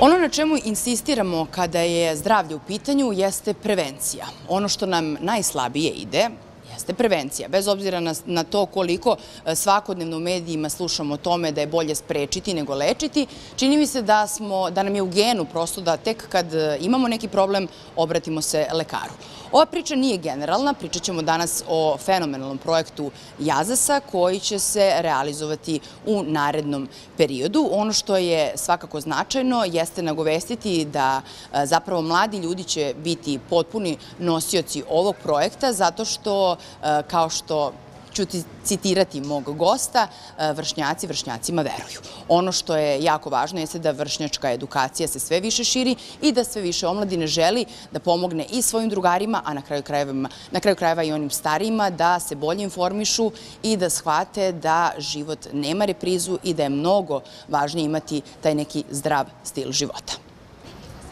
Ono na čemu insistiramo kada je zdravlje u pitanju jeste prevencija. Ono što nam najslabije ide jeste prevencija. Bez obzira na, na to koliko e, svakodnevno u medijima slušamo o tome da je bolje sprečiti nego lečiti, čini mi se da, smo, da nam je u genu prosto da tek kad e, imamo neki problem obratimo se lekaru. Ova priča nije generalna, pričat ćemo danas o fenomenalnom projektu Jazasa koji će se realizovati u narednom periodu. Ono što je svakako značajno jeste nagovestiti da e, zapravo mladi ljudi će biti potpuni nosioci ovog projekta zato što E, kao što ću ti citirati mog gosta, e, vršnjaci vršnjacima veruju. Ono što je jako važno jeste da vršnjačka edukacija se sve više širi i da sve više omladine želi da pomogne i svojim drugarima, a na kraju, krajeva, na kraju krajeva i onim starijima da se bolje informišu i da shvate da život nema reprizu i da je mnogo važnije imati taj neki zdrav stil života.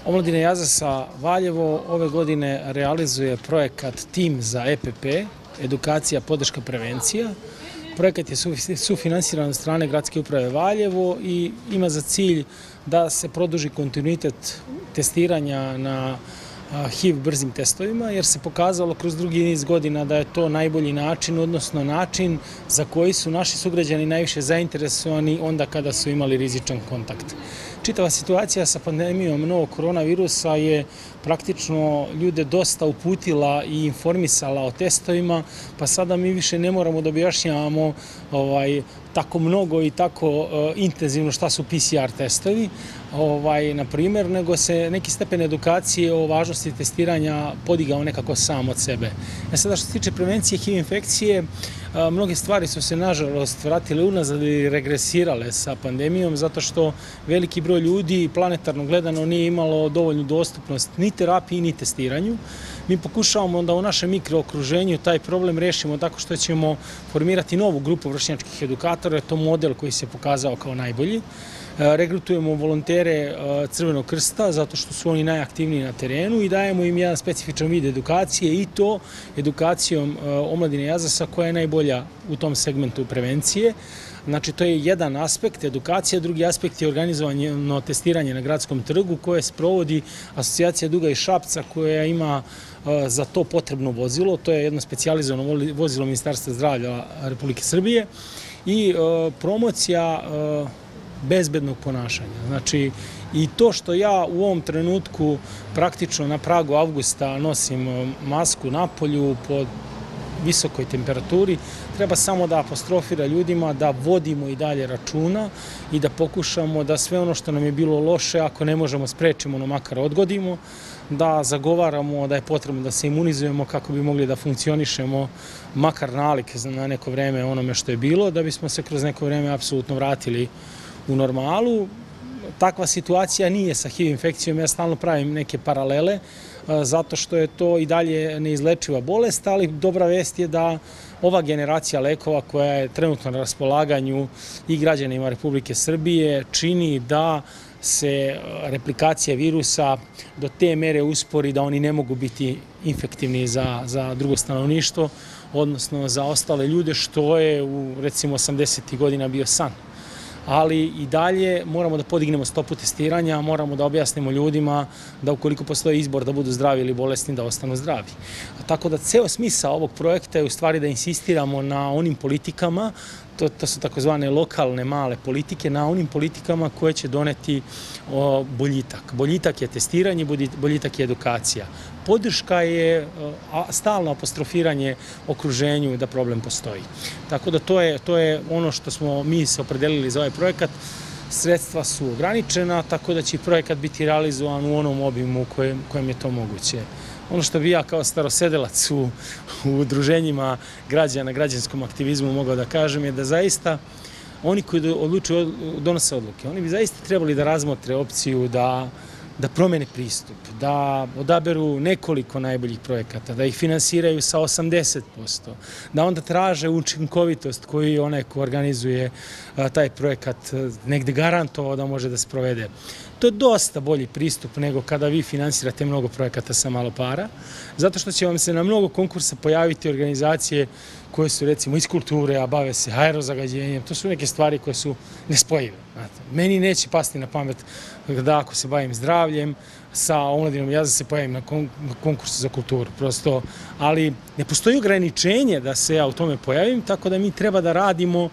Omladina Jazasa Valjevo ove godine realizuje projekat Tim za EPP, edukacija, podrška, prevencija. Projekat je sufinansiran od strane Gradske uprave Valjevo i ima za cilj da se produži kontinuitet testiranja na HIV brzim testovima, jer se pokazalo kroz drugi niz godina da je to najbolji način, odnosno način za koji su naši sugrađani najviše zainteresovani onda kada su imali rizičan kontakt. Čitava situacija sa pandemijom novog koronavirusa je praktično ljude dosta uputila i informisala o testovima, pa sada mi više ne moramo da objašnjavamo ovaj, tako mnogo i tako uh, intenzivno šta su PCR testovi, ovaj, na primjer, nego se neki stepen edukacije o važnosti testiranja podigao nekako sam od sebe. E sada što se tiče prevencije HIV infekcije, uh, mnoge stvari su se nažalost vratile unazad i regresirale sa pandemijom, zato što veliki broj ljudi planetarno gledano nije imalo dovoljnu dostupnost ni terapiji ni testiranju. Mi pokušavamo da u našem mikrookruženju taj problem rešimo tako što ćemo formirati novu grupu vršnjačkih edukatora, to model koji se pokazao kao najbolji. E, regrutujemo volontere e, Crvenog krsta zato što su oni najaktivniji na terenu i dajemo im jedan specifičan vid edukacije i to edukacijom e, omladine Jazasa koja je najbolja u tom segmentu prevencije. Znači, to je jedan aspekt edukacija, drugi aspekt je organizovanje testiranje na gradskom trgu koje sprovodi asocijacija Duga i Šapca koja ima za to potrebno vozilo. To je jedno specializovano vozilo Ministarstva zdravlja Republike Srbije i promocija bezbednog ponašanja. Znači, i to što ja u ovom trenutku praktično na pragu avgusta nosim masku na polju pod visokoj temperaturi, treba samo da apostrofira ljudima, da vodimo i dalje računa i da pokušamo da sve ono što nam je bilo loše, ako ne možemo sprečimo, no makar odgodimo, da zagovaramo da je potrebno da se imunizujemo kako bi mogli da funkcionišemo makar nalik na neko vreme onome što je bilo, da bismo se kroz neko vreme apsolutno vratili u normalu. Takva situacija nije sa HIV infekcijom, ja stalno pravim neke paralele, zato što je to i dalje neizlečiva bolest, ali dobra vest je da ova generacija lekova koja je trenutno na raspolaganju i građanima Republike Srbije čini da se replikacija virusa do te mere uspori da oni ne mogu biti infektivni za, za drugo stanovništvo, odnosno za ostale ljude, što je u recimo 80. godina bio san ali i dalje moramo da podignemo stopu testiranja, moramo da objasnimo ljudima da ukoliko postoji izbor da budu zdravi ili bolesni, da ostanu zdravi. Tako da ceo smisa ovog projekta je u stvari da insistiramo na onim politikama to, to su takozvane lokalne male politike, na onim politikama koje će doneti boljitak. Boljitak je testiranje, boljitak je edukacija. Podrška je stalno apostrofiranje okruženju da problem postoji. Tako da to je, to je ono što smo mi se opredelili za ovaj projekat. Sredstva su ograničena, tako da će projekat biti realizovan u onom obimu kojem, kojem je to moguće. Ono što bi ja kao starosedelac u, udruženjima građana, građanskom aktivizmu mogao da kažem je da zaista oni koji odlučuju, donose odluke, oni bi zaista trebali da razmotre opciju da da promene pristup, da odaberu nekoliko najboljih projekata, da ih finansiraju sa 80%, da onda traže učinkovitost koju onaj ko organizuje taj projekat negde garantovao da može da sprovede. To je dosta bolji pristup nego kada vi finansirate mnogo projekata sa malo para, zato što će vam se na mnogo konkursa pojaviti organizacije koje su recimo iz kulture, a bave se aerozagađenjem, to su neke stvari koje su nespojive. Meni neće pasti na pamet da ako se bavim zdravljem, sa omladinom ja da se pojavim na konkursu za kulturu, prosto, ali ne postoji ograničenje da se ja u tome pojavim, tako da mi treba da radimo uh,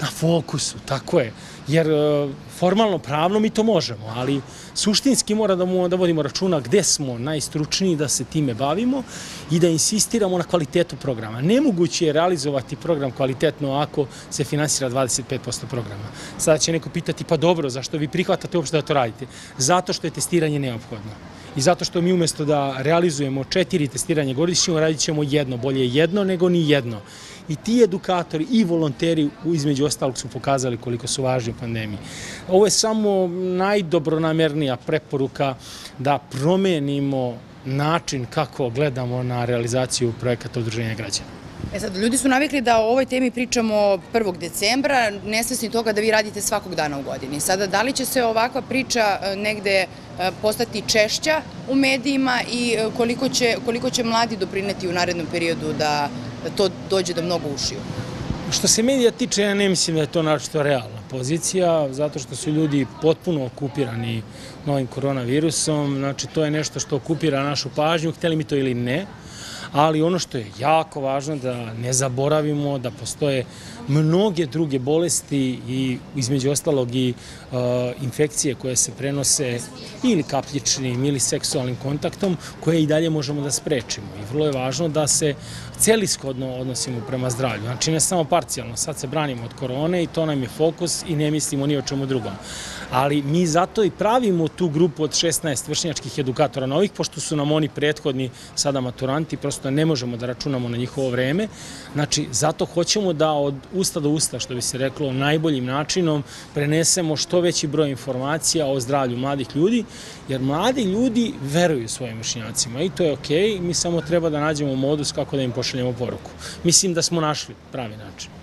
na fokusu, tako je jer e, formalno pravno mi to možemo, ali suštinski mora da, mu, da vodimo računa gde smo najstručniji da se time bavimo i da insistiramo na kvalitetu programa. Nemoguće je realizovati program kvalitetno ako se finansira 25% programa. Sada će neko pitati, pa dobro, zašto vi prihvatate uopšte da to radite? Zato što je testiranje neophodno. I zato što mi umesto da realizujemo četiri testiranja godišnje, radit ćemo jedno, bolje jedno nego ni jedno. I ti edukatori i volonteri između ostalog su pokazali koliko su važni u pandemiji. Ovo je samo najdobronamernija preporuka da promenimo način kako gledamo na realizaciju projekata udruženja građana. E sad, ljudi su navikli da o ovoj temi pričamo 1. decembra, nesvesni toga da vi radite svakog dana u godini. Sada, da li će se ovakva priča e, negde e, postati češća u medijima i e, koliko će, koliko će mladi doprineti u narednom periodu da to dođe do mnogo ušiju? Što se medija tiče, ja ne mislim da je to naročito realna pozicija, zato što su ljudi potpuno okupirani novim koronavirusom, znači to je nešto što okupira našu pažnju, hteli mi to ili ne, ali ono što je jako važno da ne zaboravimo da postoje mnoge druge bolesti i između ostalog i uh, infekcije koje se prenose ili kapljičnim ili seksualnim kontaktom koje i dalje možemo da sprečimo i vrlo je važno da se celishodno odnosimo prema zdravlju. Znači ne samo parcijalno, sad se branimo od korone i to nam je fokus i ne mislimo ni o čemu drugom. Ali mi zato i pravimo tu grupu od 16 vršnjačkih edukatora novih, pošto su nam oni prethodni sada maturanti, prosto ne možemo da računamo na njihovo vreme. Znači, zato hoćemo da od usta do usta, što bi se reklo, najboljim načinom prenesemo što veći broj informacija o zdravlju mladih ljudi, jer mladi ljudi veruju svojim vršnjacima i to je okej, okay. mi samo treba da nađemo modus kako da im pošaljemo poruku. Mislim da smo našli pravi način.